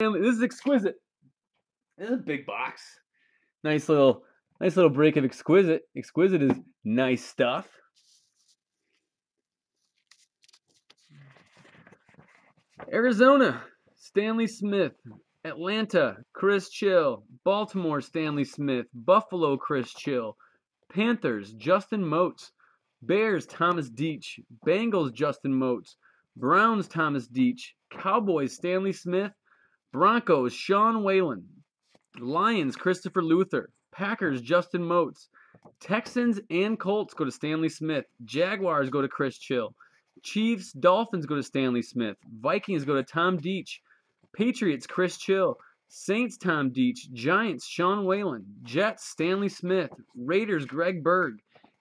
This is exquisite. This is a big box. Nice little, nice little break of exquisite. Exquisite is nice stuff. Arizona, Stanley Smith. Atlanta, Chris Chill. Baltimore, Stanley Smith. Buffalo, Chris Chill. Panthers, Justin Moats. Bears, Thomas Deach. Bengals, Justin Moats. Browns, Thomas Deach. Cowboys, Stanley Smith. Broncos, Sean Whalen. Lions, Christopher Luther. Packers, Justin Moats. Texans and Colts go to Stanley Smith. Jaguars go to Chris Chill. Chiefs, Dolphins go to Stanley Smith. Vikings go to Tom Deach. Patriots, Chris Chill. Saints, Tom Deach. Giants, Sean Whalen. Jets, Stanley Smith. Raiders, Greg Berg.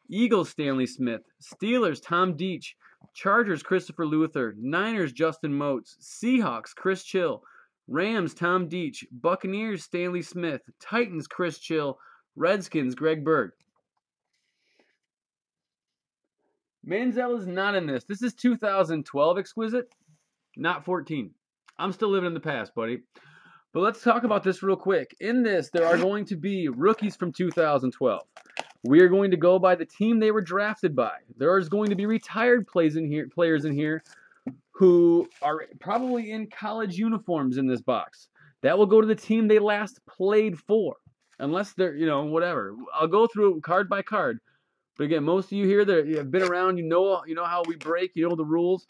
Eagles, Stanley Smith. Steelers, Tom Deach. Chargers, Christopher Luther. Niners, Justin Moats. Seahawks, Chris Chill. Rams, Tom Deach. Buccaneers, Stanley Smith. Titans, Chris Chill. Redskins, Greg Berg. Manziel is not in this. This is 2012 exquisite, not 14. I'm still living in the past, buddy. But let's talk about this real quick. In this, there are going to be rookies from 2012. We are going to go by the team they were drafted by. There is going to be retired plays in here, players in here who are probably in college uniforms in this box. That will go to the team they last played for, unless they're, you know, whatever. I'll go through card by card. But again, most of you here that have been around, you know, you know how we break, you know the rules.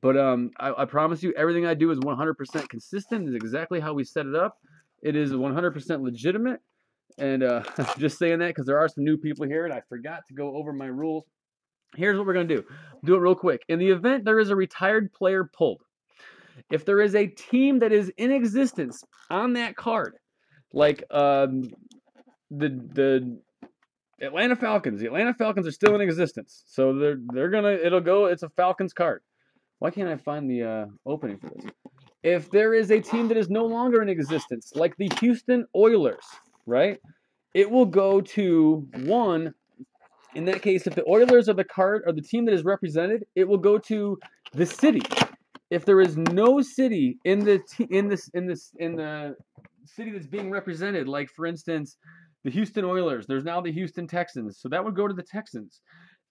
But um, I, I promise you, everything I do is 100% consistent. Is exactly how we set it up. It is 100% legitimate. And uh, just saying that because there are some new people here, and I forgot to go over my rules. Here's what we're gonna do. Do it real quick. In the event there is a retired player pulled, if there is a team that is in existence on that card, like um, the the Atlanta Falcons. The Atlanta Falcons are still in existence, so they're they're gonna. It'll go. It's a Falcons card. Why can't I find the uh, opening for this? If there is a team that is no longer in existence, like the Houston Oilers, right? It will go to one. In that case, if the Oilers are the card or the team that is represented, it will go to the city. If there is no city in the in this in this in the city that's being represented, like for instance, the Houston Oilers. There's now the Houston Texans. So that would go to the Texans.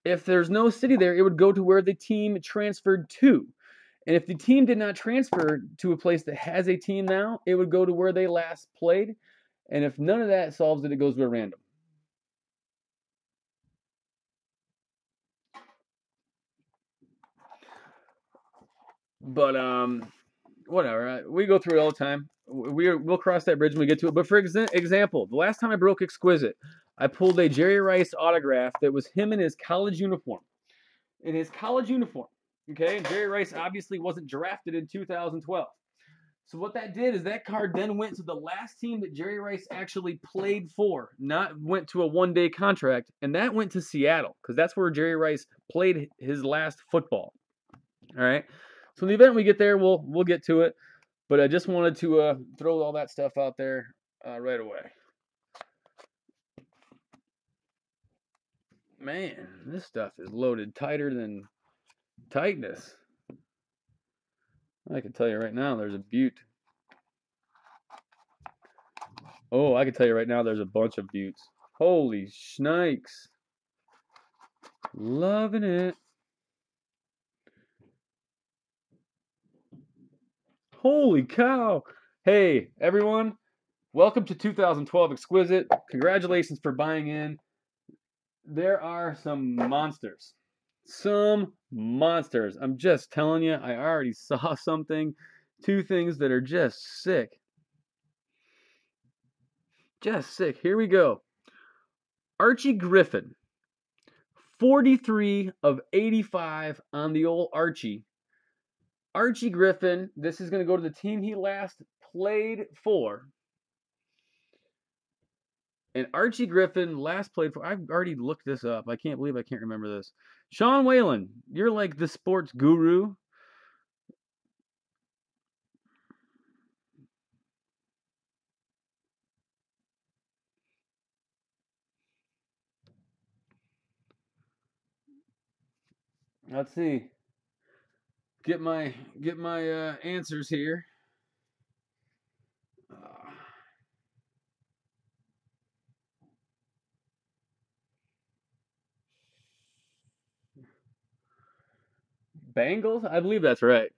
If there's no city there, it would go to where the team transferred to. And if the team did not transfer to a place that has a team now, it would go to where they last played. And if none of that solves it, it goes to a random. But um, whatever. We go through it all the time we we'll cross that bridge when we get to it. But for exa- example, the last time I broke Exquisite, I pulled a Jerry Rice autograph that was him in his college uniform. In his college uniform. Okay, and Jerry Rice obviously wasn't drafted in 2012. So what that did is that card then went to the last team that Jerry Rice actually played for, not went to a one-day contract, and that went to Seattle because that's where Jerry Rice played his last football. All right. So in the event we get there, we'll we'll get to it. But I just wanted to uh, throw all that stuff out there uh, right away. Man, this stuff is loaded tighter than tightness. I can tell you right now, there's a butte. Oh, I can tell you right now, there's a bunch of buttes. Holy snakes. Loving it. Holy cow. Hey, everyone. Welcome to 2012 Exquisite. Congratulations for buying in. There are some monsters. Some monsters. I'm just telling you, I already saw something. Two things that are just sick. Just sick. Here we go. Archie Griffin. 43 of 85 on the old Archie Archie Griffin, this is going to go to the team he last played for. And Archie Griffin last played for, I've already looked this up. I can't believe I can't remember this. Sean Whalen, you're like the sports guru. Let's see get my get my uh, answers here. Uh. Bengals, I believe that's right.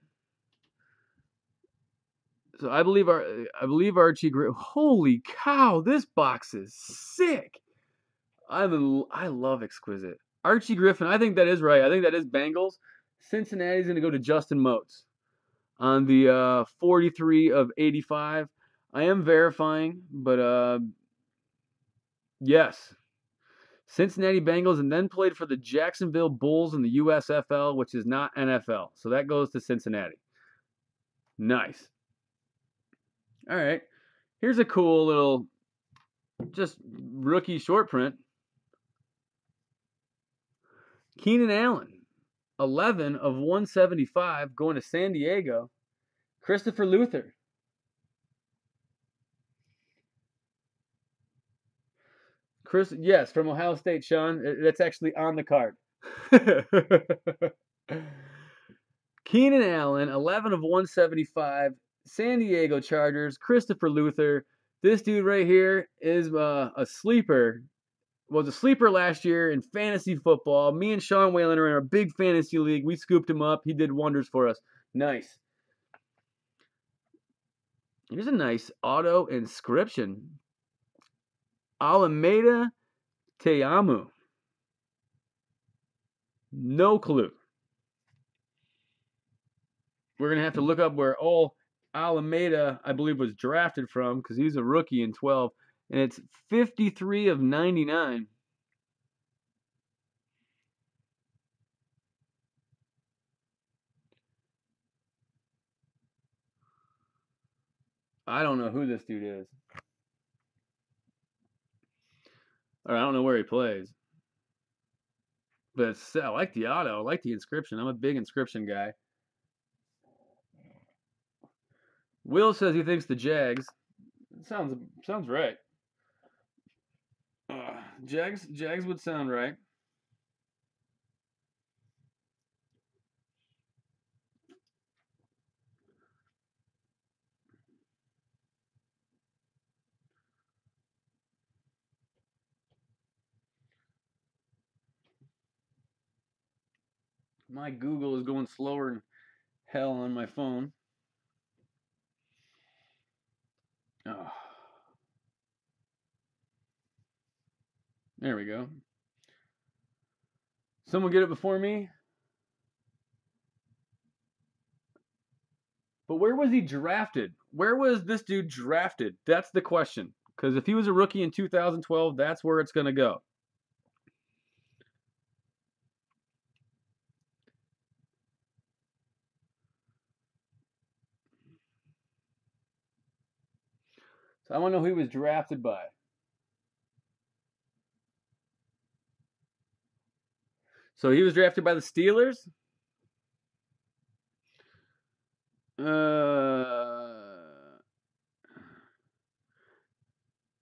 So I believe our I believe Archie Griffin. Holy cow, this box is sick. I'm I love exquisite. Archie Griffin, I think that is right. I think that is Bengals. Cincinnati's going to go to Justin Moats on the uh, 43 of 85. I am verifying, but uh, yes. Cincinnati Bengals and then played for the Jacksonville Bulls in the USFL, which is not NFL. So that goes to Cincinnati. Nice. All right. Here's a cool little just rookie short print. Keenan Allen, 11 of 175 going to San Diego. Christopher Luther. Chris, yes, from Ohio State, Sean. That's actually on the card. Keenan Allen, 11 of 175, San Diego Chargers, Christopher Luther. This dude right here is uh, a sleeper. Was a sleeper last year in fantasy football. Me and Sean Whalen are in a big fantasy league. We scooped him up. He did wonders for us. Nice. Here's a nice auto inscription. Alameda Ta'amu. No clue. We're going to have to look up where all Alameda, I believe, was drafted from because he's a rookie in 12. And it's 53 of 99. I don't know who this dude is. Or I don't know where he plays. But I like the auto. I like the inscription. I'm a big inscription guy. Will says he thinks the Jags. Sounds sounds right. Jags Jags would sound right. My Google is going slower than hell on my phone. Oh. There we go. Someone get it before me? But where was he drafted? Where was this dude drafted? That's the question. Because if he was a rookie in 2012, that's where it's going to go. So I want to know who he was drafted by. So he was drafted by the Steelers. Uh,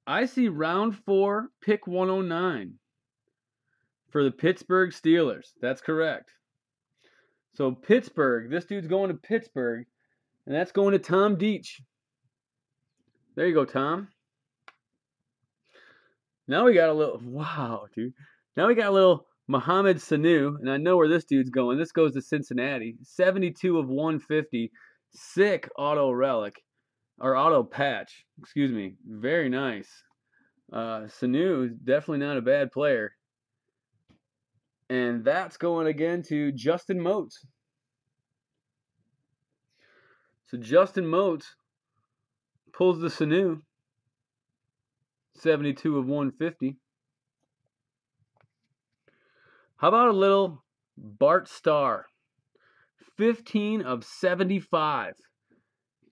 I see round four, pick 109 for the Pittsburgh Steelers. That's correct. So Pittsburgh, this dude's going to Pittsburgh, and that's going to Tom Deach. There you go, Tom. Now we got a little wow, dude. Now we got a little Mohamed Sanu, and I know where this dude's going. This goes to Cincinnati. 72 of 150. Sick auto relic. Or auto patch. Excuse me. Very nice. Uh, Sanu is definitely not a bad player. And that's going again to Justin Moats. So Justin Moats Pulls the Sanu. 72 of 150. How about a little Bart Starr? 15 of 75.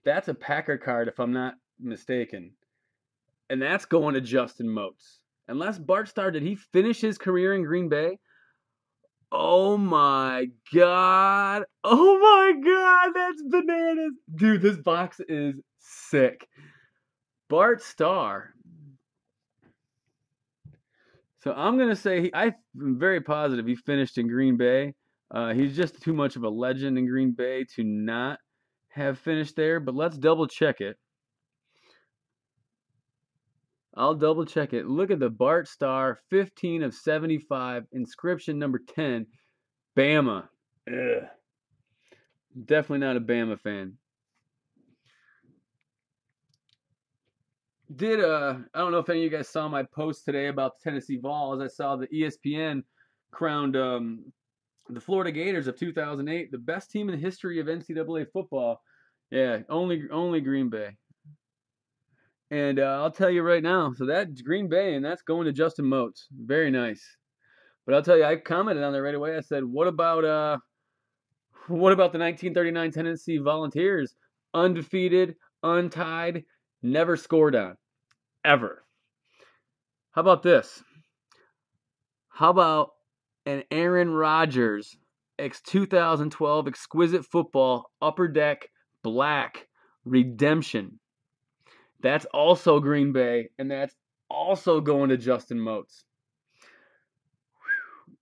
That's a Packer card, if I'm not mistaken. And that's going to Justin Moats. Unless Bart Starr, did he finish his career in Green Bay? Oh my god. Oh my god, that's bananas. Dude, this box is sick. Bart Starr. So I'm going to say he, I'm very positive he finished in Green Bay. Uh, he's just too much of a legend in Green Bay to not have finished there, but let's double check it. I'll double check it. Look at the Bart Starr 15 of 75, inscription number 10, Bama. Ugh. Definitely not a Bama fan. Did uh I don't know if any of you guys saw my post today about the Tennessee Vols. I saw the ESPN crowned um, the Florida Gators of 2008 the best team in the history of NCAA football. Yeah, only only Green Bay. And uh, I'll tell you right now, so that's Green Bay, and that's going to Justin Moats. Very nice. But I'll tell you, I commented on there right away. I said, "What about uh, what about the 1939 Tennessee Volunteers? Undefeated, untied, never scored on, ever. How about this? How about an Aaron Rodgers X 2012 Exquisite Football Upper Deck Black Redemption?" That's also Green Bay, and that's also going to Justin Moats.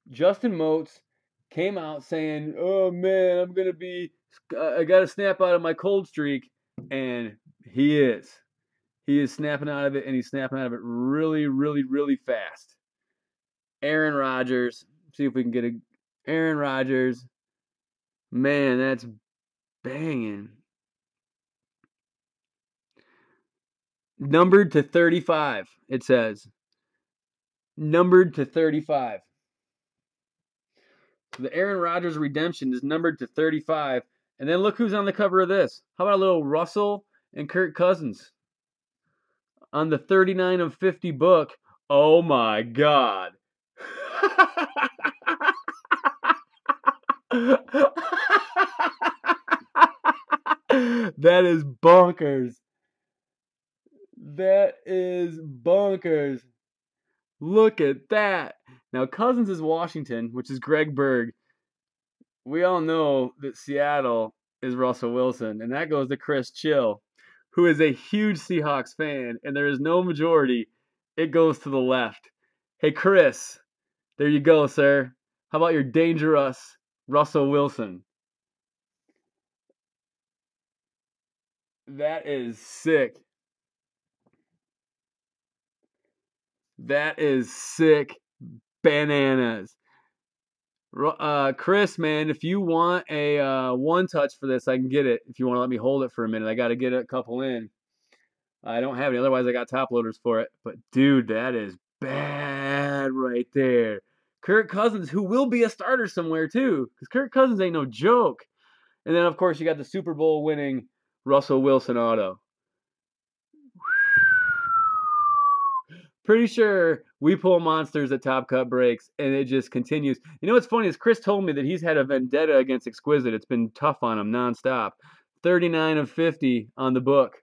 Justin Moats came out saying, "Oh man, I'm gonna be, I got to snap out of my cold streak," and he is. He is snapping out of it, and he's snapping out of it really, really, really fast. Aaron Rodgers. See if we can get a Aaron Rodgers. Man, that's banging. Numbered to 35, it says. Numbered to 35. So the Aaron Rodgers redemption is numbered to 35. And then look who's on the cover of this. How about a little Russell and Kirk Cousins? On the 39 of 50 book. Oh my God. that is bonkers. That is bonkers. Look at that. Now, Cousins is Washington, which is Greg Berg. We all know that Seattle is Russell Wilson, and that goes to Chris Chill, who is a huge Seahawks fan, and there is no majority. It goes to the left. Hey, Chris, there you go, sir. How about your dangerous Russell Wilson? That is sick. That is sick bananas. Uh, Chris, man, if you want a uh, one touch for this, I can get it. If you want to let me hold it for a minute, I got to get a couple in. I don't have any, otherwise I got top loaders for it. But dude, that is bad right there. Kirk Cousins, who will be a starter somewhere too, because Kirk Cousins ain't no joke. And then of course you got the Super Bowl winning Russell Wilson auto. Pretty sure we pull monsters at Top Cut breaks, and it just continues. You know what's funny is Chris told me that he's had a vendetta against Exquisite. It's been tough on him nonstop. 39 of 50 on the book.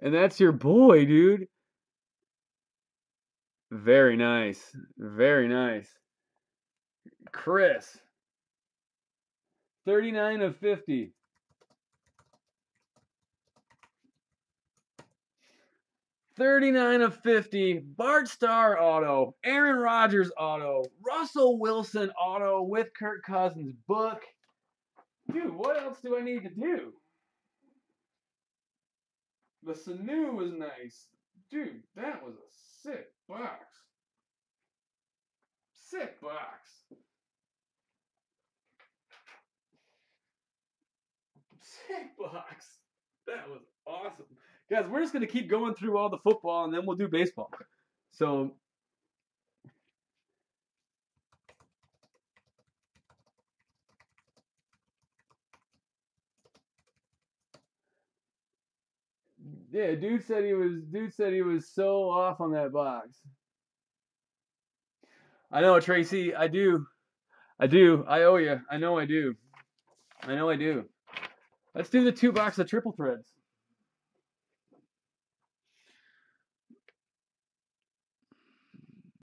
And that's your boy, dude. Very nice. Very nice. Chris. 39 of 50. 39 of 50, Bart Starr auto, Aaron Rodgers auto, Russell Wilson auto with Kirk Cousins book. Dude, what else do I need to do? The Sanu was nice. Dude, that was a sick box. Sick box. Sick box. That was awesome guys, we're just gonna keep going through all the football and then we'll do baseball. So Yeah, dude said he was dude said he was so off on that box. I know, Tracy, I do. I do. I owe you. I know I do. I know I do. Let's do the two box of triple threads.